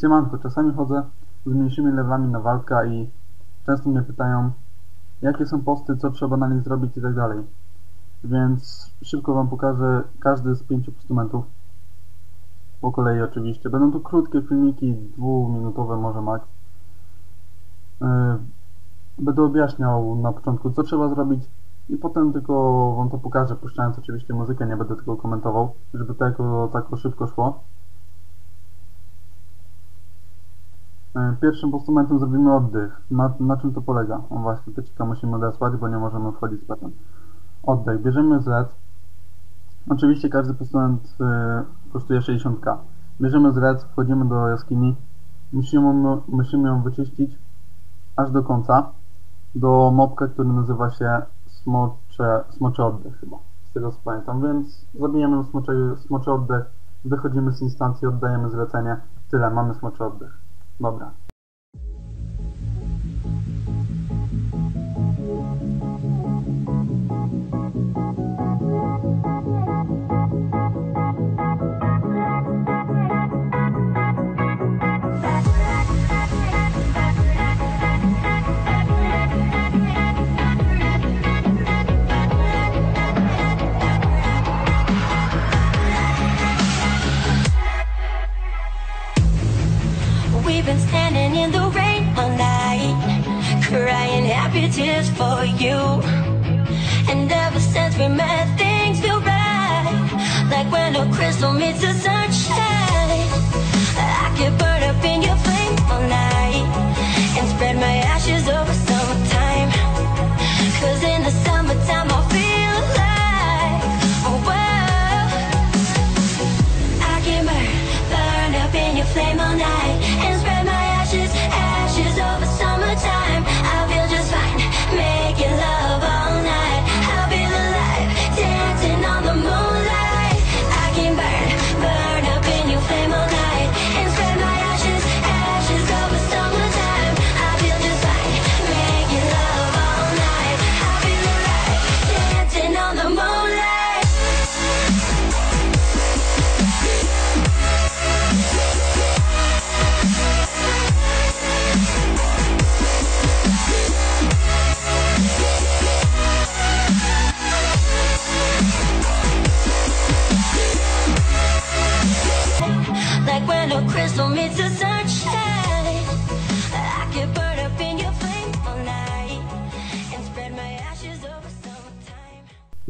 Siemanko, czasami chodzę z mniejszymi lewami na walkę i często mnie pytają, jakie są posty, co trzeba na nich zrobić i tak dalej. Więc szybko Wam pokażę każdy z pięciu postumentów. Po kolei oczywiście. Będą to krótkie filmiki, dwuminutowe może max. Yy, Będę objaśniał na początku, co trzeba zrobić i potem tylko Wam to pokażę, puszczając oczywiście muzykę, nie będę tego komentował, żeby to jako, tako szybko szło. Pierwszym postumentem zrobimy oddech. Na, na czym to polega? O właśnie, tycika musimy odesłać, bo nie możemy wchodzić z petem. Oddech. Bierzemy zlec. Oczywiście każdy postument y, kosztuje 60k. Bierzemy zlec, wchodzimy do jaskini. Musimy, musimy ją wyczyścić aż do końca. Do mopka, który nazywa się smocze, smoczy oddech chyba. Z tego co pamiętam. Więc zabijemy smoczy, smoczy oddech. Wychodzimy z instancji, oddajemy zlecenie. Tyle, mamy smoczy oddech. Dobra. We've been standing in the rain all night, crying happy tears for you. And ever since we met, things feel right, like when a crystal meets the sunshine. I could burn up in your flame all night and spread my ashes over summertime. Cause in the summertime, I feel alive. Oh. I can burn, burn up in your flame all night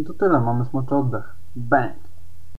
To tyle, mamy smoczy oddech. Bang!